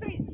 Sim.